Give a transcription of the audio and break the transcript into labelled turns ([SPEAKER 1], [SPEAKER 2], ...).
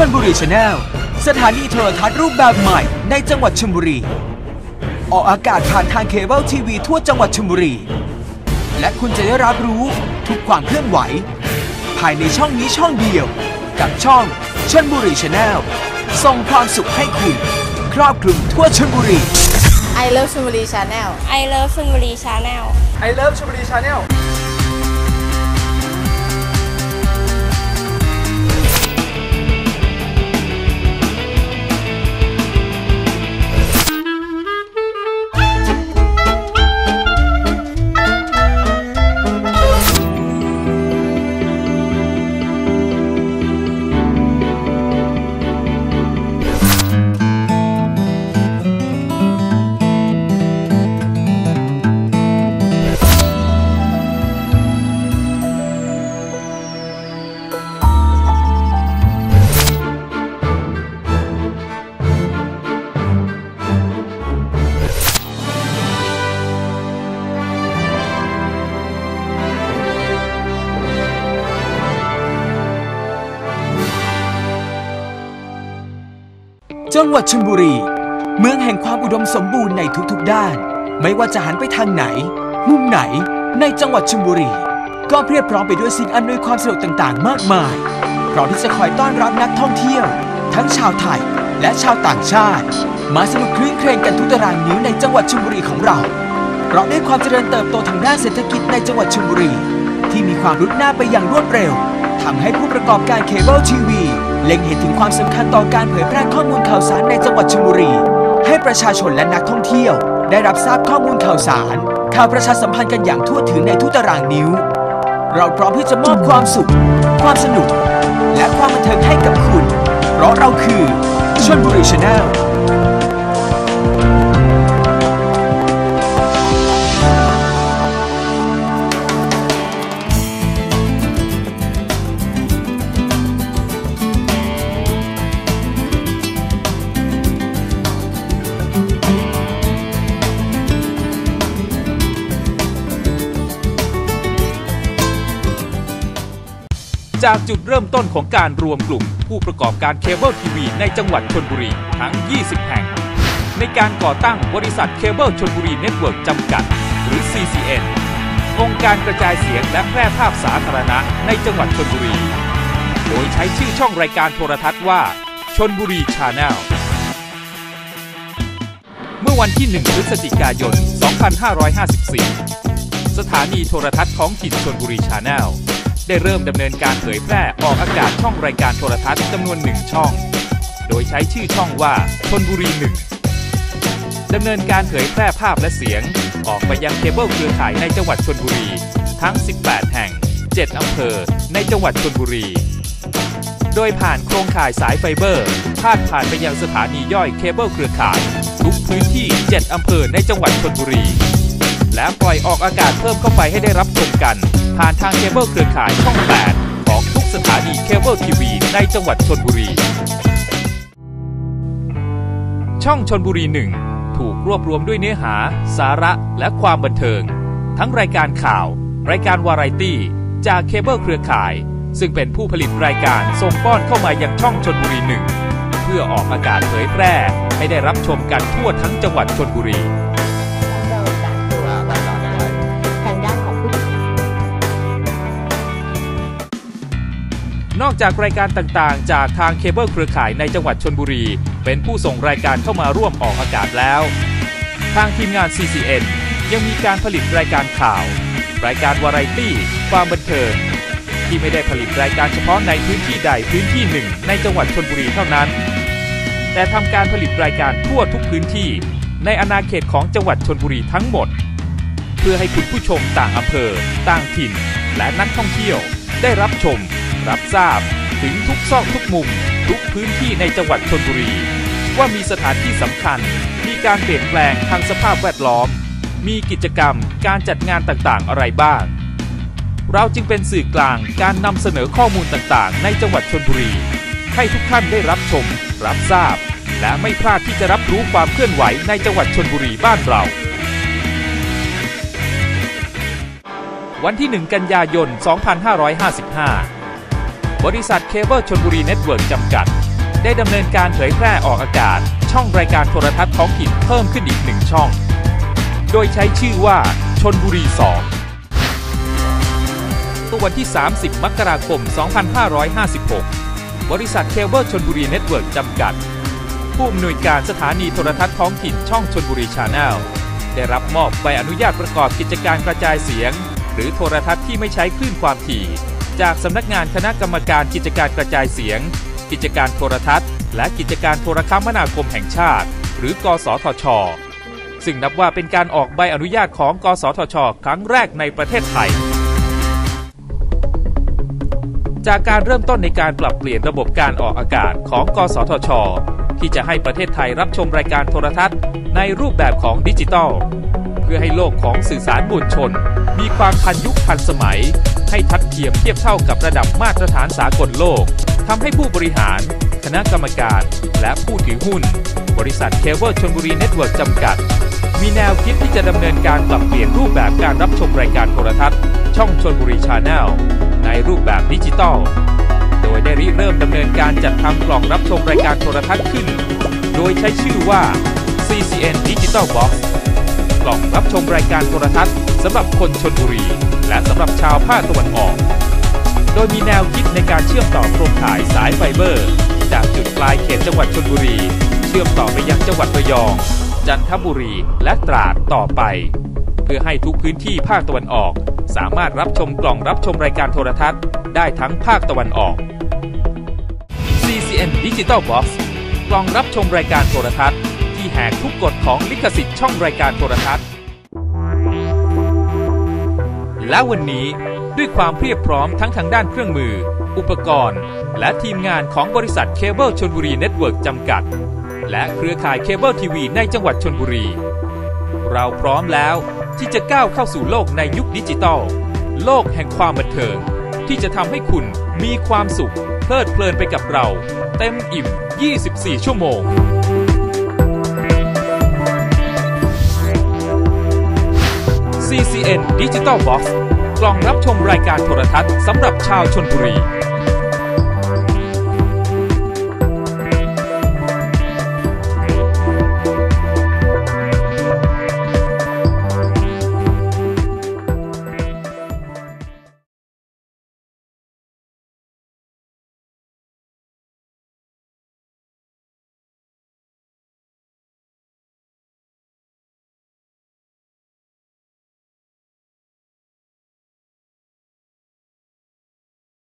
[SPEAKER 1] ชลบุรี Channel สถานีโทรทัศน์รูปแบบใหม่ในจังหวัดชลบุรี ออกอากาศผ่านทางเคเบิลทีวีทั่วจังหวัดชลบุรี และคุณจะได้รับรู้ทุกความเคลื่อนไหว ภายในช่องนี้ช่องเดียว กับช่องชลบุรี Channel ส่งความสุขให้คุณ ครอบคลุมทั่วชลบุรี
[SPEAKER 2] I love ชลบุรี Channel
[SPEAKER 3] I love ชลบุรี Channel
[SPEAKER 1] I love ชลบุรี Channel จังหวัดชลบุรี เมืองแห่งความอุดมสมบูรณ์ในทุกๆด้าน ไม่ว่าจะหันไปทางไหน มุมไหน ในจังหวัดชลบุรี ก็เพียบพร้อมไปด้วยสิ่งอำนวยความสะดวกต่างๆ มากมายพร้อมที่จะคอยต้อนรับนักท่องเที่ยว ทั้งชาวไทยและชาวต่างชาติ มาสนุกคลื่นเครงกันทุกตารางนิ้วในจังหวัดชลบุรีของเรา เพราะด้วยความเจริญเติบโตทางด้านเศรษฐกิจในจังหวัดชลบุรี ที่มีความรุดหน้าไปอย่างรวดเร็วทำให้ผู้ประกอบการเคเบิลทีวี เล็งเห็นถึงความสำคัญต่อการเผยแพร่ข้อมูลข่าวสารในจังหวัดชลบุรี ให้ประชาชนและนักท่องเที่ยว ได้รับทราบข้อมูลข่าวสาร ข่าวประชาสัมพันธ์กันอย่างทั่วถึงในทุกตารางนิ้ว เราพร้อมที่จะมอบความสุข ความสนุก และความบันเทิงให้กับคุณ เพราะเราคือชลบุรี Channel
[SPEAKER 4] จากจุดเริ่มต้นของการรวมกลุ่ม ผู้ประกอบการเคเบิลทีวีในจังหวัดชลบุรีทั้ง 20 แห่ง ในการก่อตั้งบริษัทเคเบิลชลบุรี Network จำกัด หรือ CCN องค์การกระจายเสียงและแพร่ภาพสาธารณะในจังหวัดชลบุรี โดยใช้ชื่อช่องรายการโทรทัศน์ว่าชลบุรี Channel เมื่อวันที่ 1 พฤศจิกายน 2554 สถานีโทรทัศน์ท้องถิ่นชลบุรี Channel ได้เริ่มดำเนินการเผยแพร่ออกอากาศช่องรายการโทรทัศน์จำนวนหนึ่งช่อง โดยใช้ชื่อช่องว่าชลบุรีหนึ่งดำเนินการเผยแพร่ภาพและเสียง ออกไปยังเคเบิลเครือข่ายในจังหวัดชลบุรี ทั้ง 18 แห่ง 7 อำเภอ ในจังหวัดชลบุรี โดยผ่านโครงข่ายสายไฟเบอร์พาดผ่านไปยังสถานีย่อยเคเบิลเครือข่าย ทุกพื้นที่ 7 อำเภอในจังหวัดชลบุรี และปล่อยออกอากาศเพิ่มเข้าไปให้ได้รับชมกัน ผ่านทางเคเบิลเครือข่ายช่อง 8 ของทุกสถานีเคเบิลทีวีในจังหวัดชลบุรี ช่องชลบุรี1ถูกรวบรวมด้วยเนื้อหา สาระและความบันเทิง ทั้งรายการข่าว รายการวาไรตี้ จากเคเบิลเครือข่าย ซึ่งเป็นผู้ผลิตรายการส่งป้อนเข้ามายังช่องชลบุรี1เพื่อออกอากาศเผยแพร่ให้ได้รับชมกันทั่วทั้งจังหวัดชลบุรี
[SPEAKER 2] นอ
[SPEAKER 4] กจากรายการต่างๆ จากทางเคเบิลเครือข่ายในจังหวัดชลบุรี เป็นผู้ส่งรายการเข้ามาร่วมออกอากาศแล้ว ทางทีมงาน CCN ยังมีการผลิตรายการข่าว รายการวาไรตี้ความบันเทิงที่ไม่ได้ผลิตรายการเฉพาะในพื้นที่ใดพื้นที่หนึ่ง ในจังหวัดชนบุรีเท่านั้น แต่ทำการผลิตรายการทั่วทุกพื้นที่ ในอาณาเขตของจังหวัดชนบุรีทั้งหมด เพื่อให้คุณผู้ชมต่างอำเภอ ต่างถิ่น และนักท่องเที่ยวได้รับชม รับทราบ ถึงทุกซอกทุกมุม ทุกพื้นที่ในจังหวัดชนบุรี ว่ามีสถานที่สำคัญ มีการเปลี่ยนแปลงทางสภาพแวดล้อม มีกิจกรรมการจัดงานต่างๆ อะไรบ้าง เราจึงเป็นสื่อกลางการนำเสนอข้อมูลต่างๆ ในจังหวัดชลบุรี ให้ทุกท่านได้รับชม รับทราบ และไม่พลาดที่จะรับรู้ความเคลื่อนไหวในจังหวัดชลบุรีบ้านเราวันที่ 1 กันยายน 2555 บริษัทเคเบิลชลบุรี Network จำกัด ได้ดำเนินการเผยแพร่ออกอากาศ ช่องรายการโทรทัศน์ท้องถิ่นเพิ่มขึ้นอีกหนึ่งช่อง โดยใช้ชื่อว่าชลบุรี2เมื่อวันที่ 30 มกราคม 2556 บริษัทเคเบิลชลบุรี Network จำกัด ผู้อำนวยการสถานีโทรทัศน์ท้องถิ่นช่องชลบุรี Channel ได้รับมอบใบอนุญาตประกอบกิจการกระจายเสียง หรือโทรทัศน์ที่ไม่ใช้คลื่นความถี่ จากสำนักงานคณะกรรมการกิจการกระจายเสียง กิจการโทรทัศน์ และกิจการโทรคมนาคมแห่งชาติ หรือ กสทช ซึ่งนับว่าเป็นการออกใบอนุญาตของ กสทช ครั้งแรกในประเทศไทย จากการเริ่มต้นในการปรับเปลี่ยนระบบการออกอากาศของ กสทช ที่จะให้ประเทศไทยรับชมรายการโทรทัศน์ ในรูปแบบของดิจิตอลเพื่อให้โลกของสื่อสารมวลชน มีความทันยุคทันสมัย ให้ทัดเทียมเทียบเท่ากับระดับมาตรฐานสากลโลกทำให้ผู้บริหาร คณะกรรมการ และผู้ถือหุ้น บริษัทเคเบิลชลบุรี Network จำกัด มีแนวคิดที่จะดำเนินการปรับเปลี่ยนรูปแบบการรับชมรายการโทรทัศน์ ช่องชลบุรี Channel ในรูปแบบดิจิตอลโดยได้ริเริ่มดำเนินการจัดทำกล่องรับชมรายการโทรทัศน์ขึ้น โดยใช้ชื่อว่า CCN Digital Box ล่องรับชมรายการโทรทัศน์สำหรับคนชนบุรี และสำหรับชาวภาคตะวันออก โดยมีแนวคิดในการเชื่อมต่อโครงข่ายสายไฟเบอร์ จากจุดปลายเขตจังหวัดชนบุรี เชื่อมต่อไปยังจังหวัดระยอง จันทบุรีและตราดต่อไป เพื่อให้ทุกพื้นที่ภาคตะวันออก สามารถรับชมกล่องรับชมรายการโทรทัศน์ ได้ทั้งภาคตะวันออก CCN Digital Box กล่องรับชมรายการโทรทัศน์ ที่แหกทุกกฎของลิขสิทธิ์ช่องรายการโทรทัศน์ และวันนี้ด้วยความเพียบพร้อมทั้งทางด้านเครื่องมือ อุปกรณ์ และทีมงานของบริษัทเคเบิลชลบุรี Network จำกัด และเครือข่ายเคเบิลทีวีในจังหวัดชลบุรี เราพร้อมแล้วที่จะก้าวเข้าสู่โลกในยุคดิจิตอลโลกแห่งความบันเทิง ที่จะทำให้คุณมีความสุข เพลิดเพลินไปกับเรา เต็มอิ่ม 24 ชั่วโมง CCN Digital Box กล่องรับชมรายการโทรทัศน์สำหรับชาวชนบุรี